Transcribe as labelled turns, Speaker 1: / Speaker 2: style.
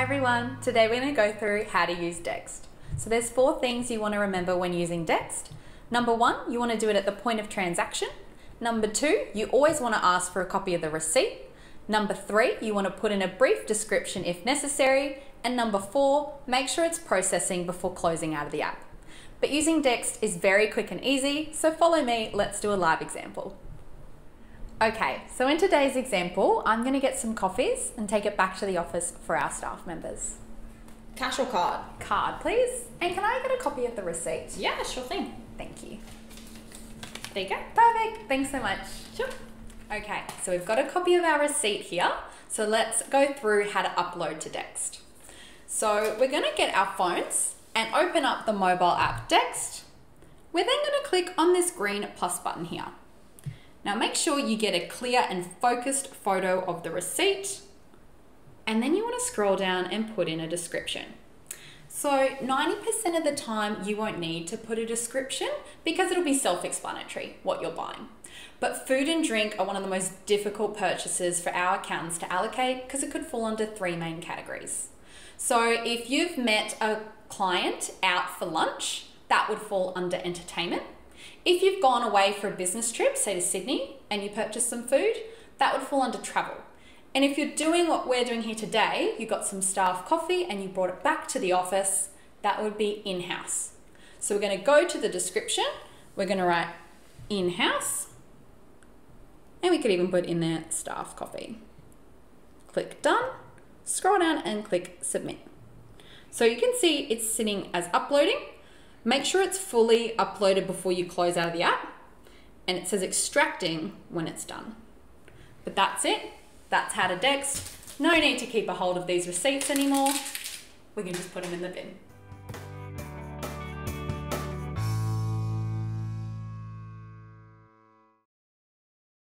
Speaker 1: Hi everyone, today we're going to go through how to use Dext. So there's four things you want to remember when using Dext. Number one, you want to do it at the point of transaction. Number two, you always want to ask for a copy of the receipt. Number three, you want to put in a brief description if necessary. And number four, make sure it's processing before closing out of the app. But using Dext is very quick and easy, so follow me, let's do a live example. Okay, so in today's example, I'm going to get some coffees and take it back to the office for our staff members.
Speaker 2: Cash or card?
Speaker 1: Card, please. And can I get a copy of the receipt?
Speaker 2: Yeah, sure thing.
Speaker 1: Thank you.
Speaker 2: There you go.
Speaker 1: Perfect. Thanks so much.
Speaker 2: Sure.
Speaker 1: Okay, so we've got a copy of our receipt here. So let's go through how to upload to Dext. So we're going to get our phones and open up the mobile app Dext. We're then going to click on this green plus button here. Now make sure you get a clear and focused photo of the receipt and then you want to scroll down and put in a description. So 90% of the time you won't need to put a description because it'll be self-explanatory what you're buying. But food and drink are one of the most difficult purchases for our accountants to allocate because it could fall under three main categories. So if you've met a client out for lunch, that would fall under entertainment. If you've gone away for a business trip, say to Sydney, and you purchased some food, that would fall under travel. And if you're doing what we're doing here today, you got some staff coffee and you brought it back to the office, that would be in house. So we're going to go to the description, we're going to write in house, and we could even put in there staff coffee. Click done, scroll down and click submit. So you can see it's sitting as uploading Make sure it's fully uploaded before you close out of the app and it says extracting when it's done. But that's it. That's how to Dext. No need to keep a hold of these receipts anymore. We can just put them in the bin.